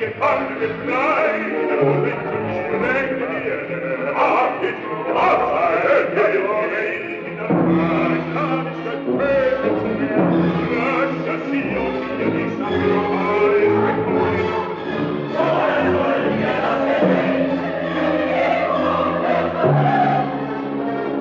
Gefangene frei, der Moment